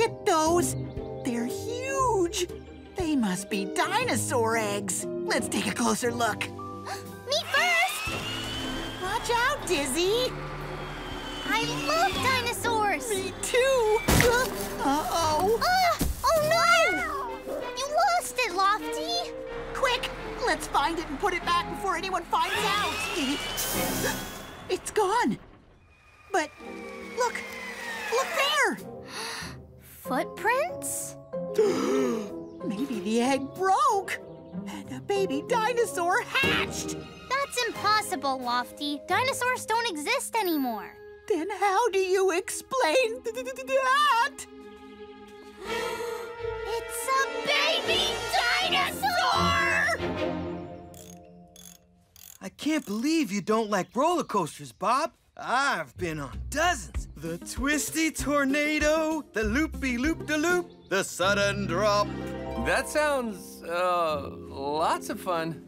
at those. They're huge. They must be dinosaur eggs. Let's take a closer look. Me first! Watch out, Dizzy. I love dinosaurs! Me too. Uh-oh. Ah! Oh no! You lost it, Lofty! Quick, let's find it and put it back before anyone finds out. It's gone. But look, look. Footprints? Maybe the egg broke and a baby dinosaur hatched. That's impossible, Lofty. Dinosaurs don't exist anymore. Then how do you explain th- th- th- that? It's a baby dinosaur! I can't believe you don't like roller coasters, Bob. I've been on dozens. The twisty tornado, the loopy loop de loop, the sudden drop. That sounds, uh, lots of fun.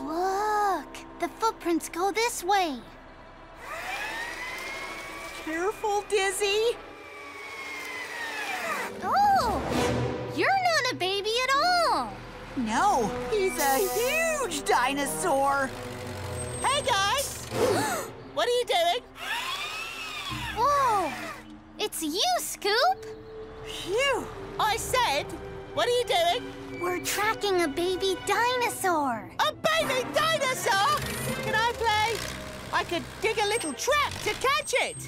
Look, the footprints go this way. Careful, Dizzy. Oh, you're not a baby at all. No, he's a huge dinosaur. Hey, guys. what are you doing? Whoa, it's you, Scoop. Phew. I said, what are you doing? We're tracking a baby dinosaur. A baby dinosaur? Can I play? I could dig a little trap to catch it.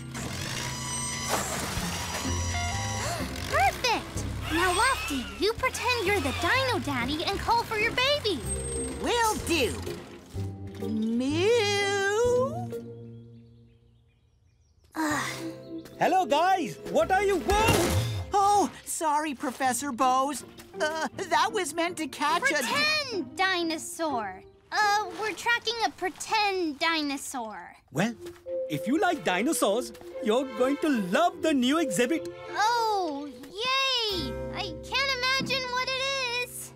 Perfect. Now, Lofty, you pretend you're the Dino Daddy and call for your baby. Will do. Hello, guys. What are you? Whoa! Oh, sorry, Professor Bose. Uh, that was meant to catch a... Pretend dinosaur. Uh, we're tracking a pretend dinosaur. Well, if you like dinosaurs, you're going to love the new exhibit. Oh, yay! I can't imagine what it is.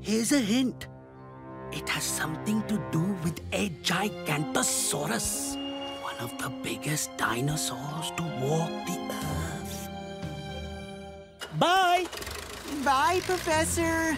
Here's a hint. It has something to do with a Gigantosaurus, one of the biggest dinosaurs to walk the earth. Bye! Bye, Professor.